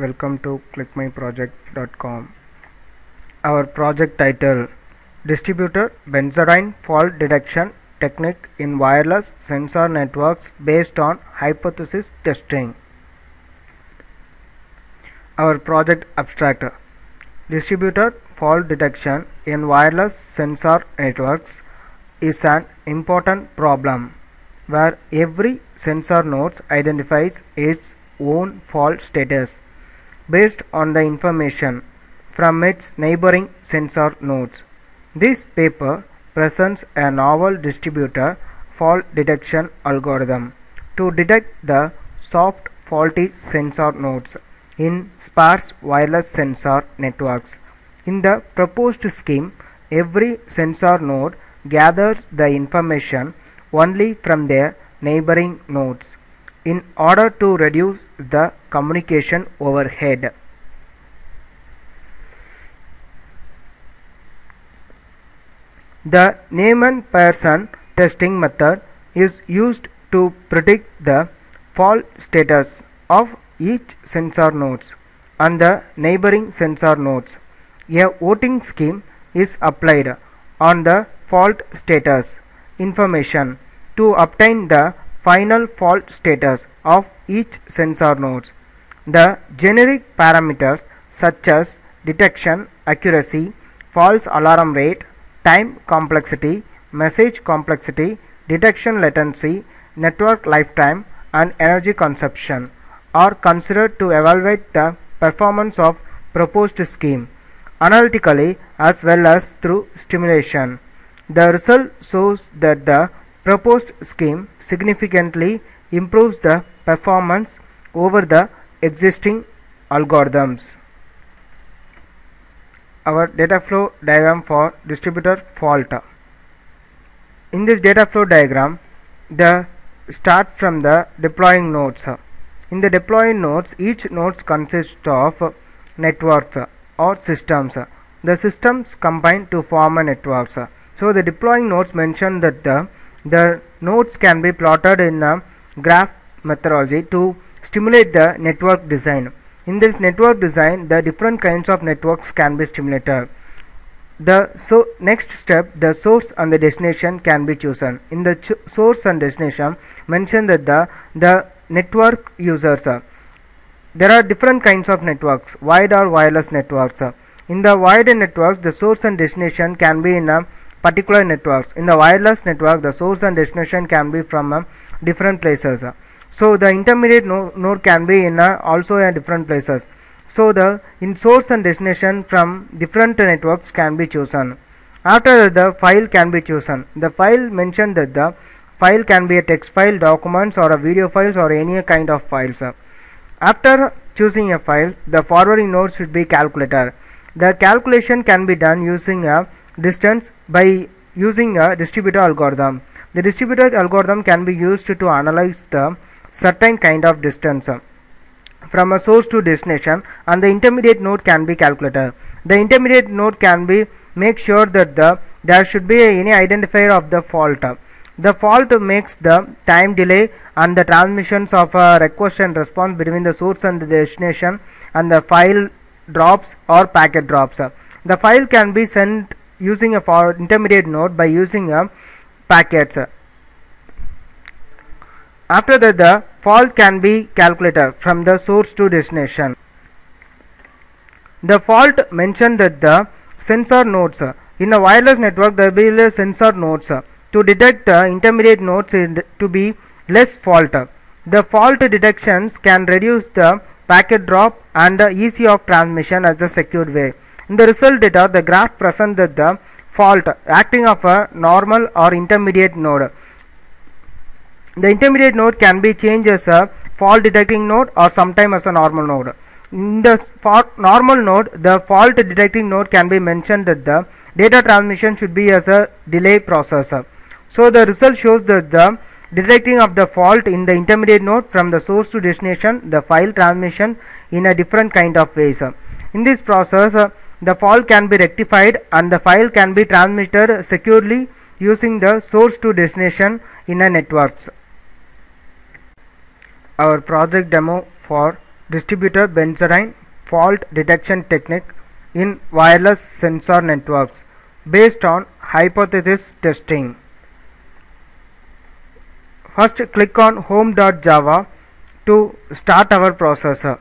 welcome to clickmyproject.com our project title distributed Byzantine fault detection technique in wireless sensor networks based on hypothesis testing. Our project abstract distributed fault detection in wireless sensor networks is an important problem where every sensor node identifies its own fault status based on the information from its neighboring sensor nodes. This paper presents a novel distributor fault detection algorithm to detect the soft faulty sensor nodes in sparse wireless sensor networks. In the proposed scheme, every sensor node gathers the information only from their neighboring nodes in order to reduce the communication overhead. The Neyman-Pearson testing method is used to predict the fault status of each sensor nodes and the neighboring sensor nodes. A voting scheme is applied on the fault status information to obtain the final fault status of each sensor nodes. The generic parameters such as detection accuracy, false alarm rate, time complexity, message complexity, detection latency, network lifetime and energy consumption are considered to evaluate the performance of proposed scheme analytically as well as through stimulation. The result shows that the proposed scheme significantly improves the performance over the existing algorithms. Our data flow diagram for distributor fault. In this data flow diagram, the start from the deploying nodes. In the deploying nodes, each nodes consists of networks or systems. The systems combine to form a network. So the deploying nodes mention that the, the nodes can be plotted in a graph methodology to stimulate the network design. In this network design, the different kinds of networks can be stimulated. The so next step, the source and the destination can be chosen. In the ch source and destination, mention that the the network users. Uh, there are different kinds of networks, wired or wireless networks. Uh, in the wired networks, the source and destination can be in a particular networks. In the wireless network, the source and destination can be from uh, different places. So the intermediate no node can be in uh, also in different places. So the in source and destination from different networks can be chosen. After that, the file can be chosen. The file mentioned that the file can be a text file, documents or a video files or any kind of files. After choosing a file, the forwarding node should be calculated. The calculation can be done using a distance by using a distributor algorithm. The distributor algorithm can be used to analyze the certain kind of distance from a source to destination and the intermediate node can be calculated. The intermediate node can be make sure that the there should be any identifier of the fault. The fault makes the time delay and the transmissions of a request and response between the source and the destination and the file drops or packet drops. The file can be sent using a intermediate node by using a packets. After that the fault can be calculated from the source to destination. The fault mentioned that the sensor nodes in a wireless network there will be sensor nodes to detect the intermediate nodes to be less fault. The fault detections can reduce the packet drop and the ease of transmission as a secured way. In the result data, the graph presents the fault acting of a normal or intermediate node. The intermediate node can be changed as a fault detecting node or sometime as a normal node. In the normal node, the fault detecting node can be mentioned that the data transmission should be as a delay processor. So the result shows that the detecting of the fault in the intermediate node from the source to destination, the file transmission in a different kind of ways. In this process, the fault can be rectified and the file can be transmitted securely using the source to destination in a networks. Our project demo for distributor Byzantine fault detection technique in wireless sensor networks based on hypothesis testing. First click on home.java to start our processor.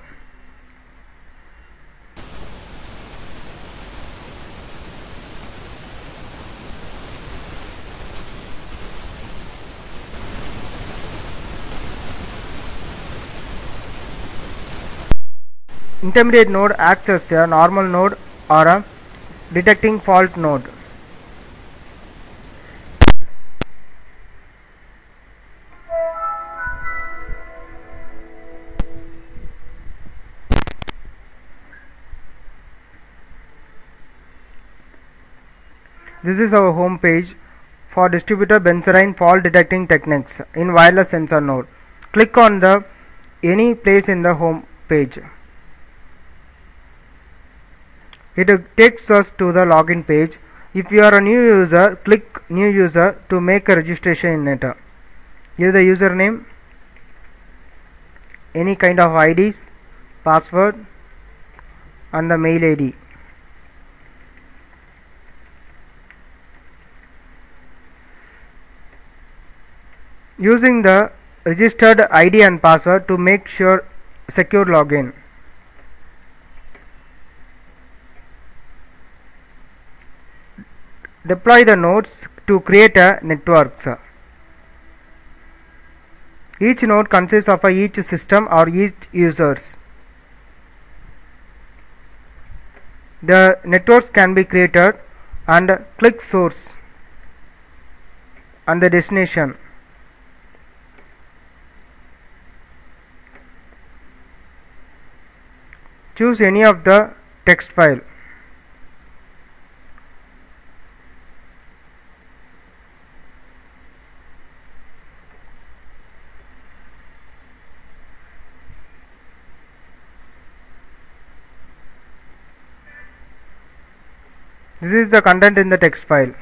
Intermediate node acts as a normal node or a detecting fault node. This is our home page for distributor Byzantine fault detecting techniques in wireless sensor node. Click on the any place in the home page. It takes us to the login page. If you are a new user, click new user to make a registration in it. Give the username, any kind of IDs, password and the mail ID. Using the registered ID and password to make sure secure login. Deploy the nodes to create a networks. Each node consists of a each system or each users. The networks can be created and click source and the destination. Choose any of the text file. This is the content in the text file.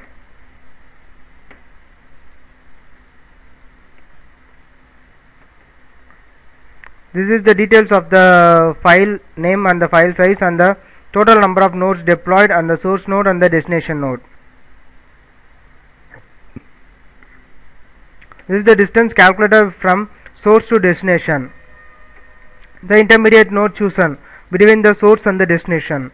This is the details of the file name and the file size and the total number of nodes deployed and the source node and the destination node. This is the distance calculated from source to destination. The intermediate node chosen between the source and the destination.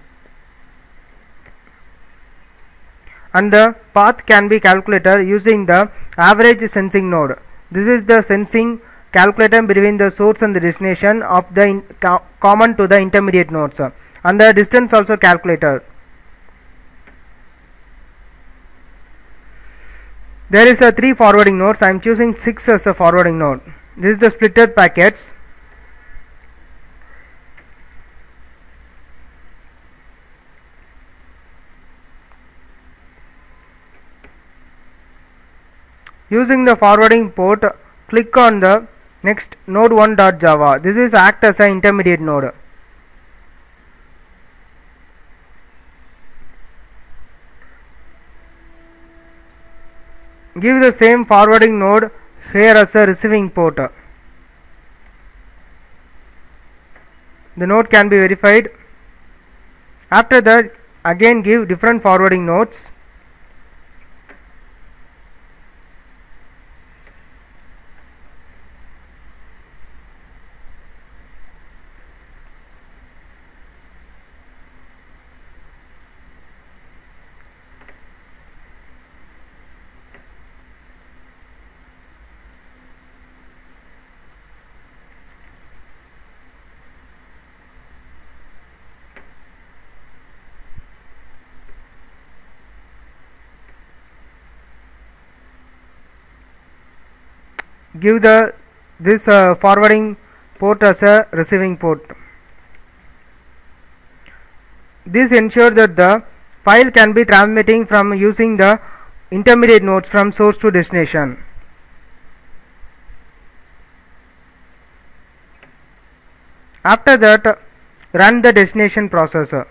And the path can be calculated using the average sensing node. This is the sensing calculated between the source and the destination of the co common to the intermediate nodes and the distance also calculated. There is a three forwarding nodes. I am choosing six as a forwarding node. This is the splitted packets. Using the forwarding port, click on the next node1.java. This is act as an intermediate node. Give the same forwarding node here as a receiving port. The node can be verified. After that, again give different forwarding nodes. Give the this uh, forwarding port as a receiving port. This ensures that the file can be transmitting from using the intermediate nodes from source to destination. After that, run the destination processor.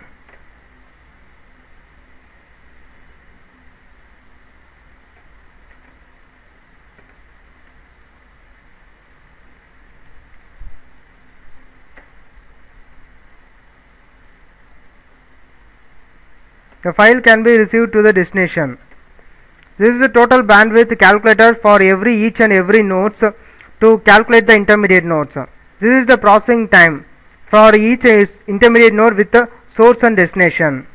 The file can be received to the destination. This is the total bandwidth calculator for every each and every nodes to calculate the intermediate nodes. This is the processing time for each intermediate node with the source and destination.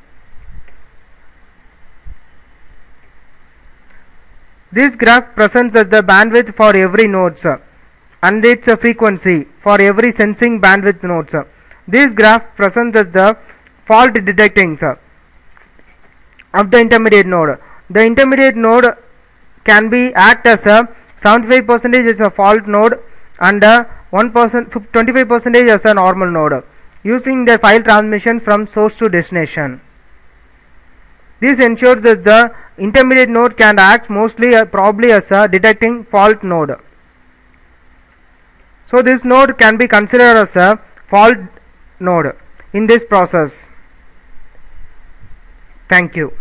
This graph presents as the bandwidth for every nodes and its frequency for every sensing bandwidth nodes. This graph presents as the fault detecting of the intermediate node. The intermediate node can be act as a 75 percentage as a fault node and a 1 percent 25 percentage as a normal node using the file transmission from source to destination. This ensures that the intermediate node can act mostly uh, probably as a detecting fault node. So this node can be considered as a fault node in this process. Thank you